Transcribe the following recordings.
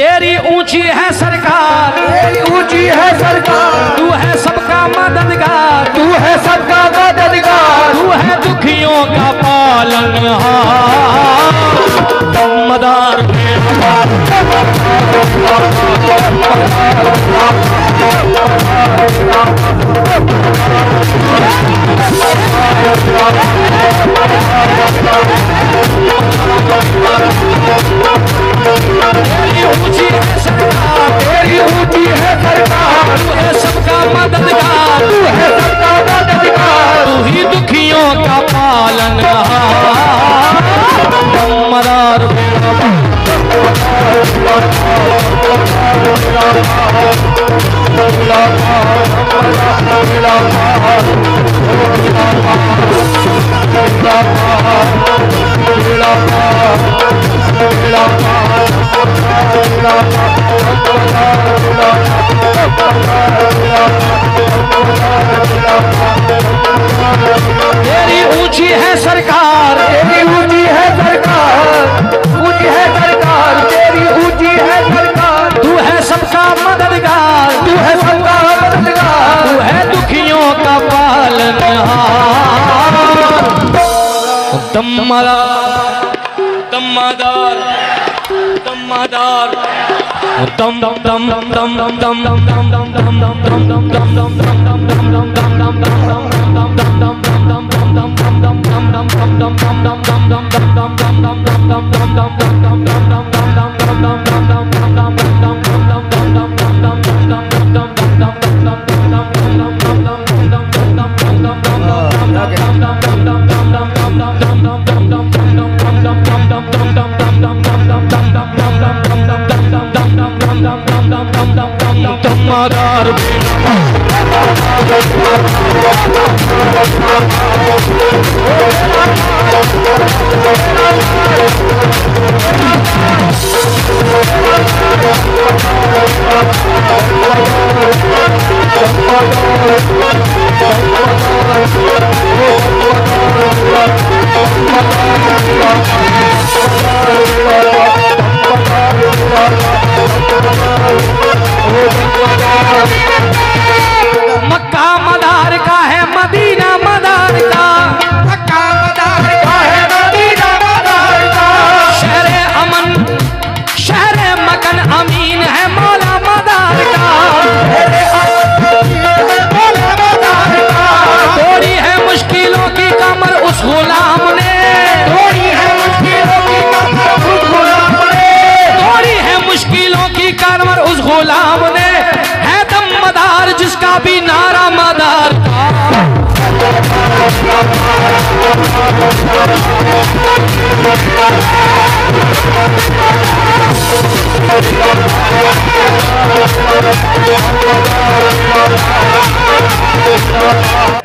तेरी ऊँची है सरकार। तेरी ऊँची है सरकार। तू है सबका मददगार। तू है सबका मददगार। तू है दुखियों का पालन मदार तेरी ऊँची है सरकार तेरी ऊँची है सरकार तू है सबका मददगार तू है सबका मददगार तू ही दुखियों का पालन मरार मिला मेरी ऊँची है सरकार। dum dum dum dum मक्का मदार का है मदीना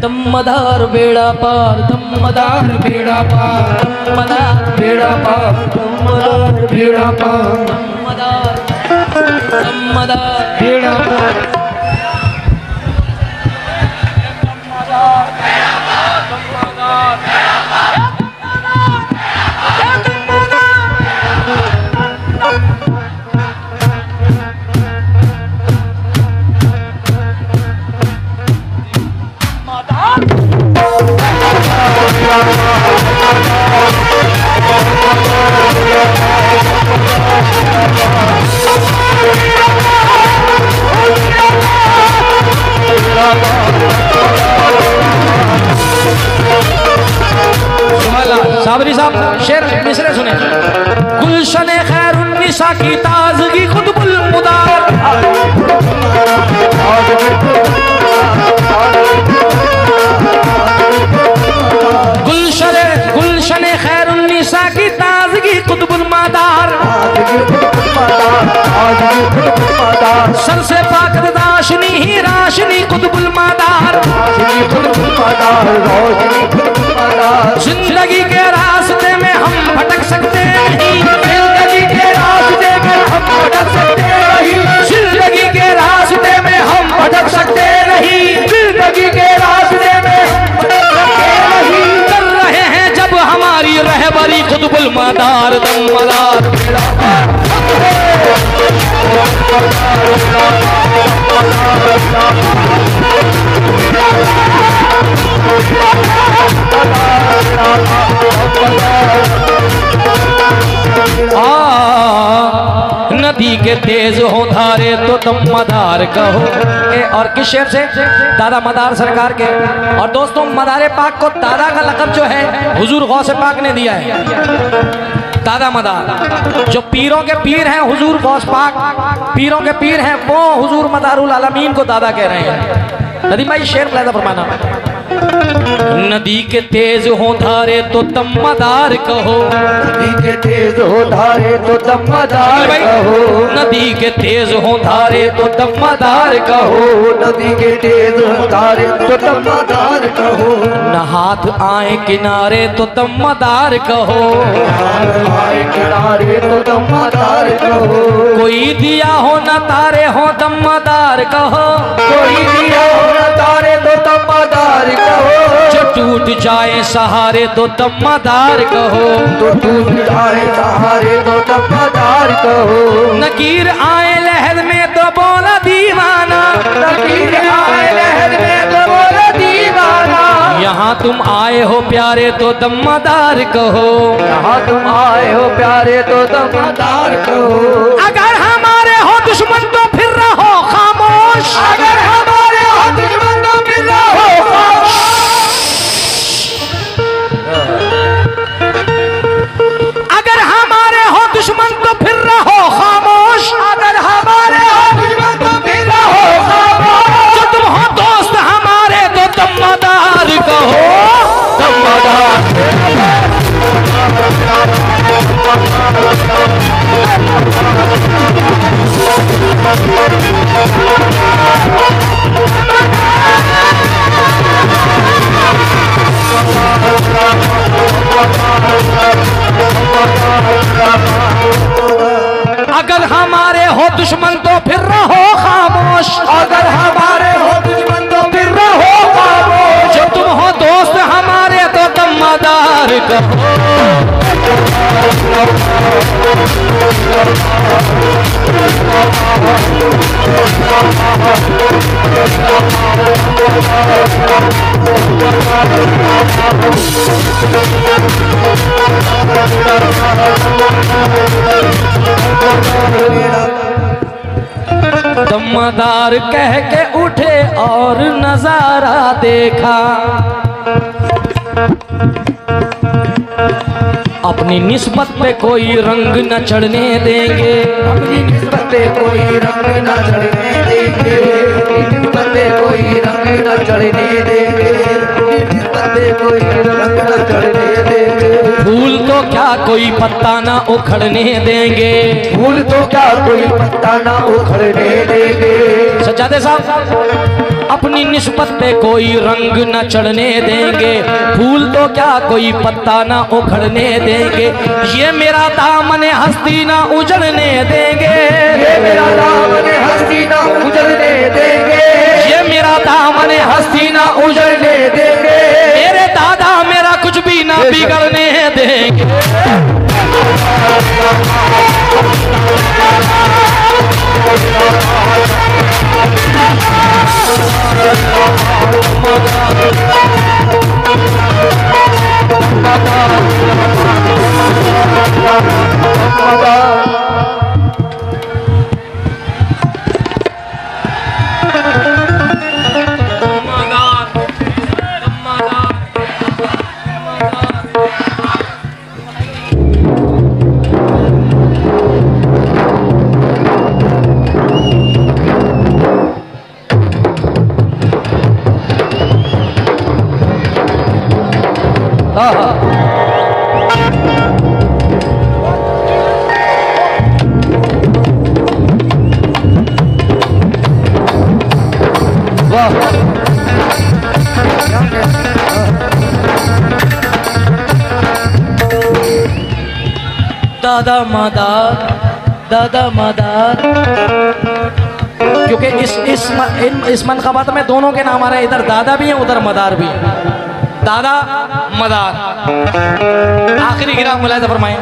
धम्मदार बेड़ा पार धम्मदार बेड़ा पार धम्मदार बेड़ा पार धम्मदार बेड़ा पार धम्मदार धम्मदार कुतुबुल मदार दम मदार। नदी के तेज होता तो तुम मदार कहो। ए, और किस शेर से? दादा मदार सरकार के। और दोस्तों मदार पाक को दादा का लकब जो है हुजूर गौसे पाक ने दिया है। दादा मदार जो पीरों के पीर हैं हुजूर गौस पाक पीरों के पीर हैं वो हुजूर मदारुल आलमीन को दादा कह रहे हैं। नदीम भाई शेर पैदा फरमाना। नदी के तेज हो धारे तो तुम कहो। नदी के तेज हो धारे तो दमदार कहो। नदी के तेज हो धारे तो तुम कहो। नदी के तेज हो धारे तो दमदार कहो। न हाथ आए किनारे तो तुम कहो। आए किनारे तो दमदार कहो। कोई दिया हो न तारे हो तुम मदार कहो। कोई दिया हो न तारे तो दमदार कहो। जो टूट जाए सहारे तो तुम मदार कहो। तो टूट जाए सहारे तो दमदार कहो। नकीर आए लहर में तो बोला दीवाना। नकीर आए लहर में तो बोला दीवाना। यहाँ तुम आए हो प्यारे तो दमदार कहो। यहाँ तुम आए हो प्यारे तो दमदार कहो। अगर हमारे हो दुश्मन तो फिर रहो खामोश। अगर कहो दमदार कह के उठे और नज़ारा देखा। अपनी निस्बत पे कोई रंग न चढ़ने देंगे। अपनी निस्बत पे कोई रंग न चढ़ने देंगे। निस्बत पे कोई रंग न चढ़ने देंगे। निस्बत पे कोई रंग न चढ़ने देंगे। तो क्या कोई पत्ता ना उखड़ने देंगे? फूल तो क्या कोई पत्ता ना उखड़ने देंगे? सज्जादे साहब अपनी निस्बत पे कोई रंग न चढ़ने देंगे। फूल तो क्या कोई पत्ता ना उखड़ने देंगे। ये मेरा दामन हस्ती ना उजड़ने देंगे। ये मेरा दामन हस्ती ना उजड़ने देंगे। ये मेरा दामन हस्ती ना उजड़ने देंगे। मेरे दादा मेरा कुछ भी ना बिगड़ने देंगे दादा मदार दादा मदार क्योंकि इस इस इस मनकबत में दोनों के नाम आ रहे हैं, इधर दादा भी हैं, उधर मदार भी हैं। दादा मदार। आखिरी गिरा मुलायजा फरमाए।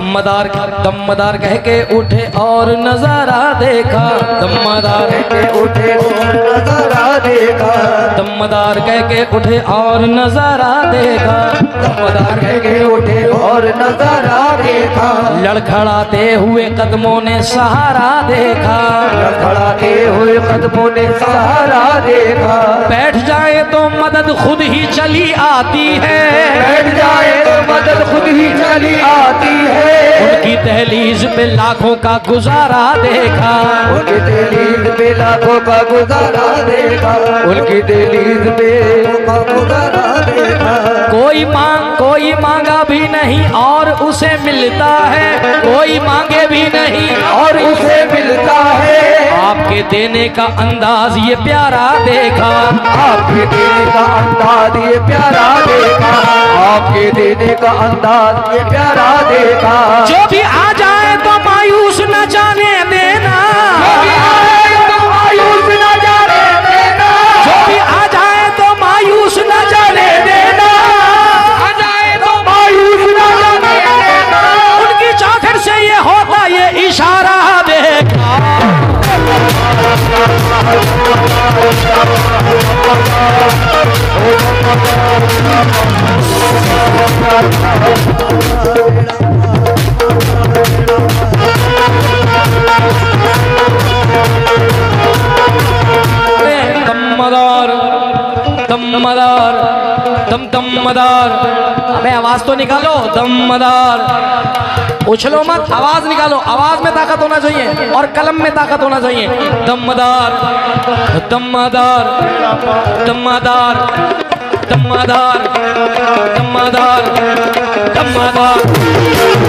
दम मदार दमदार कह के उठे और नज़ारा देखा। दमदार के उठे और नज़ारा देखा। दमदार कह के उठे और नज़ारा देखा। दमदार के उठे और नज़ारा देखा। लड़खड़ाते हुए कदमों ने सहारा देखा। लड़खड़ाते हुए कदमों ने सहारा देखा। बैठ जाए तो मदद खुद ही चली आती है। बैठ जाए मदद खुद ही चली आती है। उनकी दहलीज पे लाखों का गुजारा देखा। उनकी दहलीज पे लाखों का गुजारा देखा। उनकी दहलीज पे का गुजारा देखा। कोई मांग कोई मांगा भी नहीं और उसे मिलता है। कोई मांगे भी नहीं और उसे मिलता है। आपके देने का अंदाज ये प्यारा देखा। आपके देने का अंदाज ये प्यारा देखा। आपके देने का अंदाज ये प्यारा देखा। जो भी आ जाए तो मायूस न जाने देना। दमदार दमदार दम मदार। अबे, आवाज़ तो निकालो, दम मदार। उछलो मत, आवाज़ निकालो। आवाज़ में ताकत होना चाहिए और कलम में ताकत होना चाहिए। दम मदार दम मदार दम मदार दम मदार दम मदार, दम दमदार